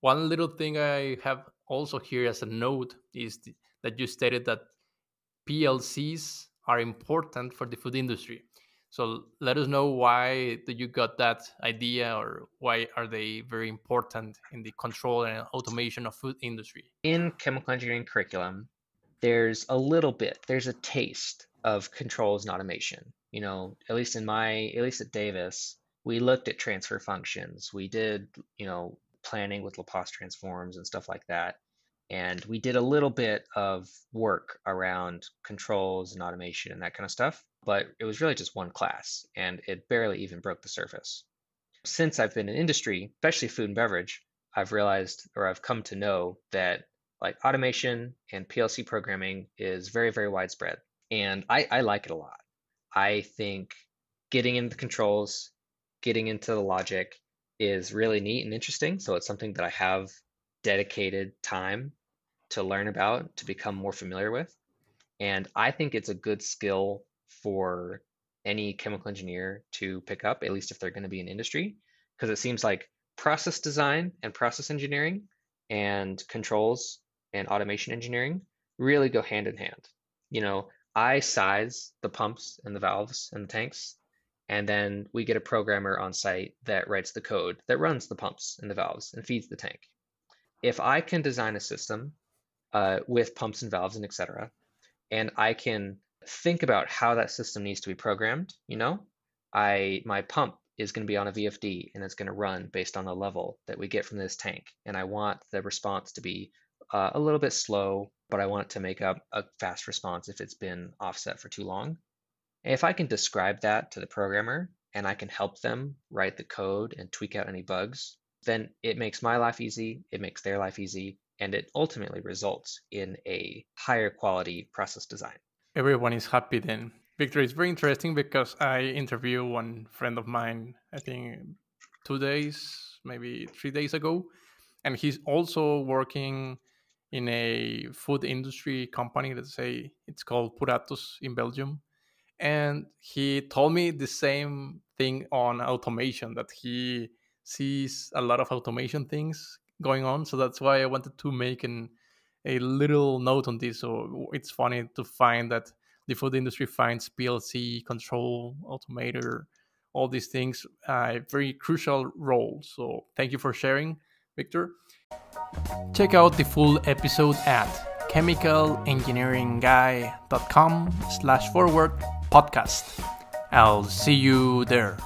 one little thing I have also here as a note is that you stated that PLCs are important for the food industry. So let us know why did you got that idea or why are they very important in the control and automation of food industry? In chemical engineering curriculum, there's a little bit, there's a taste of controls and automation. You know, at least in my, at least at Davis, we looked at transfer functions. We did, you know, planning with Laplace transforms and stuff like that. And we did a little bit of work around controls and automation and that kind of stuff, but it was really just one class and it barely even broke the surface. Since I've been in industry, especially food and beverage, I've realized or I've come to know that like automation and PLC programming is very, very widespread. And I, I like it a lot. I think getting into the controls, getting into the logic is really neat and interesting. So it's something that I have dedicated time to learn about, to become more familiar with. And I think it's a good skill for any chemical engineer to pick up, at least if they're going to be in industry, because it seems like process design and process engineering and controls and automation engineering really go hand in hand. You know, I size the pumps and the valves and the tanks, and then we get a programmer on site that writes the code that runs the pumps and the valves and feeds the tank. If I can design a system uh, with pumps and valves and etc., and I can think about how that system needs to be programmed, you know, I my pump is going to be on a VFD and it's going to run based on the level that we get from this tank. And I want the response to be uh, a little bit slow, but I want it to make up a fast response if it's been offset for too long. If I can describe that to the programmer and I can help them write the code and tweak out any bugs, then it makes my life easy, it makes their life easy, and it ultimately results in a higher quality process design. Everyone is happy then. Victor, it's very interesting because I interviewed one friend of mine, I think two days, maybe three days ago, and he's also working in a food industry company. Let's say it's called Puratos in Belgium, and he told me the same thing on automation that he sees a lot of automation things going on. So that's why I wanted to make an a little note on this. So it's funny to find that the food industry finds PLC control, automator, all these things a very crucial role. So thank you for sharing, Victor. Check out the full episode at chemicalengineeringguy.com slash forward podcast. I'll see you there.